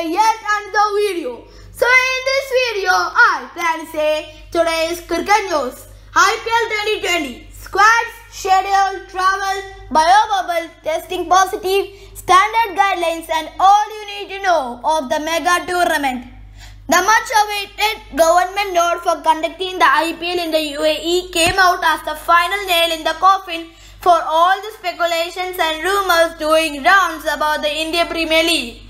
yet another video. So in this video, I plan to say today's cricket news. IPL 2020 squads, schedule, travel, bio bubble, testing positive, standard guidelines, and all you need to know of the mega tournament. The much awaited government note for conducting the IPL in the UAE came out as the final nail in the coffin for all the speculations and rumors doing rounds about the India Premier League.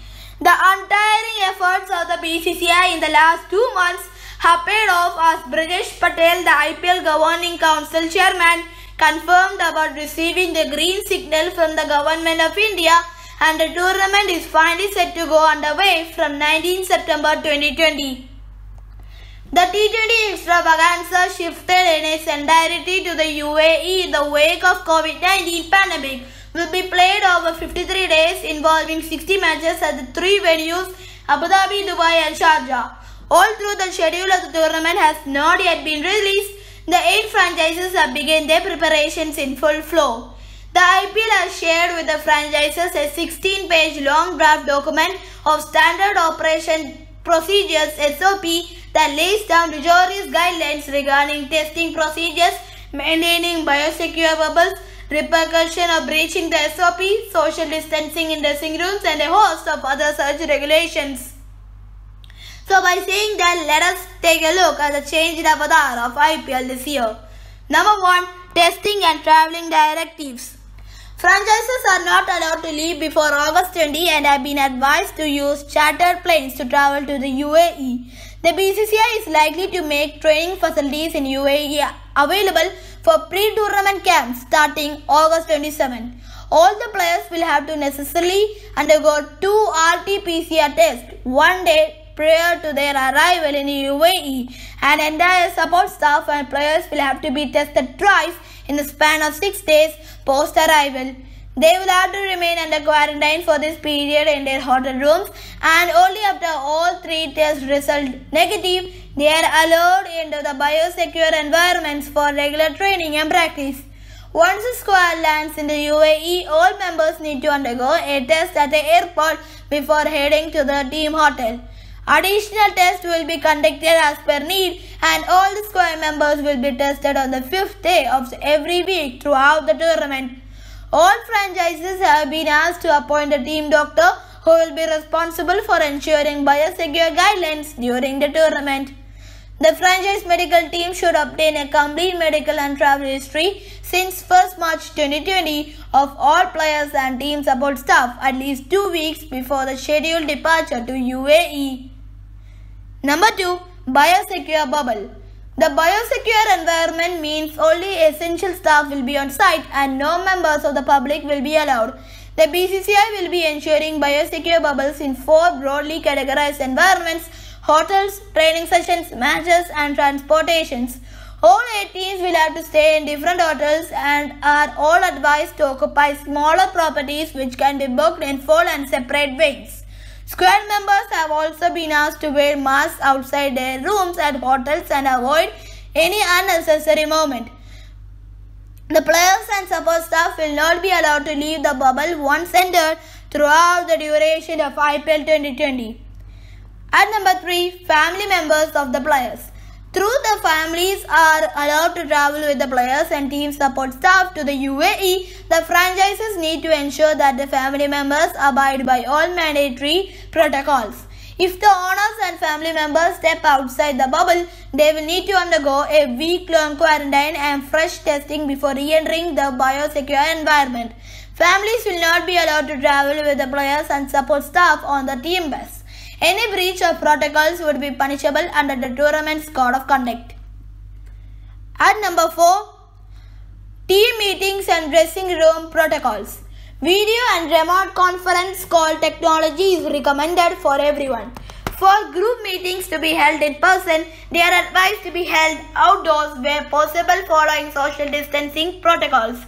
The untiring efforts of the BCCI in the last two months have paid off as Brijesh Patel, the IPL Governing Council chairman, confirmed about receiving the green signal from the Government of India and the tournament is finally set to go underway from 19 September 2020. The T20 extravaganza shifted in its entirety to the UAE in the wake of COVID-19 pandemic will be played over 53 days involving 60 matches at the three venues Abu Dhabi, Dubai and Sharjah. All through the schedule of the tournament has not yet been released, the eight franchises have begun their preparations in full flow. The IPL has shared with the franchises a 16-page long draft document of standard operation procedures SOP that lays down rigorous guidelines regarding testing procedures, maintaining biosecure bubbles, repercussion of breaching the SOP, social distancing in dressing rooms and a host of other such regulations. So by saying that, let us take a look at the changed avatar of IPL this year. Number 1. Testing and travelling directives. Franchises are not allowed to leave before August 20 and have been advised to use chartered planes to travel to the UAE. The BCCI is likely to make training facilities in UAE available for pre-tournament camps starting August 27. All the players will have to necessarily undergo two RT-PCR tests one day prior to their arrival in UAE and entire support staff and players will have to be tested twice in the span of 6 days post arrival. They will have to remain under quarantine for this period in their hotel rooms and only after all three tests result negative they are allowed into the biosecure environments for regular training and practice. Once the squad lands in the UAE, all members need to undergo a test at the airport before heading to the team hotel. Additional tests will be conducted as per need and all the squad members will be tested on the fifth day of every week throughout the tournament. All franchises have been asked to appoint a team doctor who will be responsible for ensuring biosecure guidelines during the tournament. The franchise medical team should obtain a complete medical and travel history since 1st March 2020 of all players and team support staff at least two weeks before the scheduled departure to UAE. Number 2. Biosecure Bubble The biosecure environment means only essential staff will be on site and no members of the public will be allowed. The BCCI will be ensuring biosecure bubbles in four broadly categorized environments hotels, training sessions, matches, and transportations. All eight teams will have to stay in different hotels and are all advised to occupy smaller properties which can be booked in full and separate wings. Squad members have also been asked to wear masks outside their rooms at hotels and avoid any unnecessary movement. The players and support staff will not be allowed to leave the bubble once entered uh, throughout the duration of IPL 2020. At number 3, family members of the players. Through the families are allowed to travel with the players and team support staff to the UAE, the franchises need to ensure that the family members abide by all mandatory protocols. If the owners and family members step outside the bubble, they will need to undergo a week-long quarantine and fresh testing before re-entering the biosecure environment. Families will not be allowed to travel with the players and support staff on the team bus. Any breach of protocols would be punishable under the tournament's code of conduct. At number 4, team meetings and dressing room protocols. Video and remote conference call technology is recommended for everyone. For group meetings to be held in person, they are advised to be held outdoors where possible following social distancing protocols.